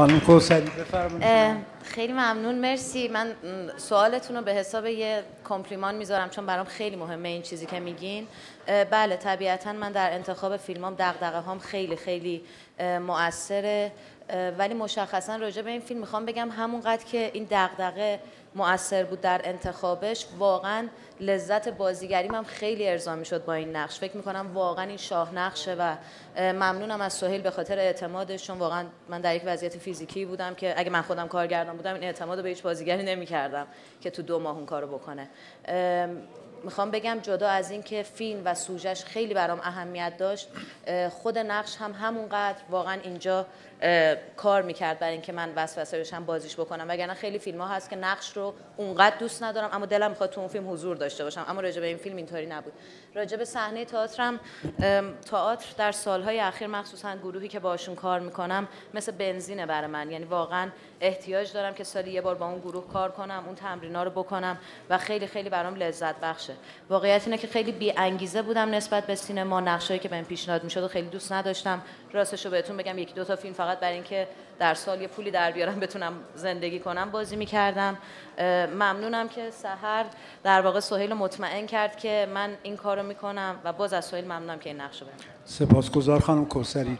خانم کوسری بفرمایید خیلی ممنون. مرسی. من سوالتون رو به حساب یه کمپلیمان می‌ذارم چون برام خیلی مهمه این چیزی که میگین. بله طبیعتا من در انتخاب فیلمام دغدغه هام خیلی خیلی مؤثره. ولی مشخصا راجع به این فیلم می‌خوام بگم همونقدر که این دغدغه مؤثر بود در انتخابش واقعا لذت بازیگریم هم خیلی ارضا می‌شد با این نقش. فکر می‌کنم واقعا این شاه نقشه و ممنونم از سهیل به خاطر اعتمادش چون واقعا من در یک وضعیت فیزیکی بودم که اگه من خودم کارگردان بودم این اعتماد به هیچ بازیگری نمی‌کردم که تو دو ماه اون کارو بکنه. می‌خوام بگم جدا از این که فیلم و سوژش خیلی برام اهمیت داشت خود نقش هم همونقدر واقعا اینجا کار می‌کرد برای اینکه من وسوسه بشم بازیش بکنم. وگرنه خیلی فیلم ها هست که نقش رو اونقدر دوست ندارم اما دلم می‌خواد تو اون فیلم حضور داشته باشم. اما راجع به این فیلم اینطوری نبود. راجع به صحنه تئاترم تئاتر در سالهای اخیر مخصوصا گروهی که باشون کار می‌کنم مثل بنزینه برای من. یعنی واقعا احتیاج دارم که سالی یه بار با اون گروه کار کنم اون تمرینا رو بکنم و خیلی خیلی برام لذت بخشه. واقعیت اینه که خیلی بی انگیزه بودم نسبت به سینما نقشایی که بهم پیشنهاد می‌شد و خیلی دوست نداشتم. راستش رو بهتون بگم یکی دو تا فیلم فقط برای اینکه در سال یه پولی در بیارم بتونم زندگی کنم بازی می‌کردم. ممنونم که سحر در واقع سهیل مطمئن کرد که من این کارو می‌کنم و باز از سهیل ممنونم که این نقش رو سپاسگزار خانم کوسری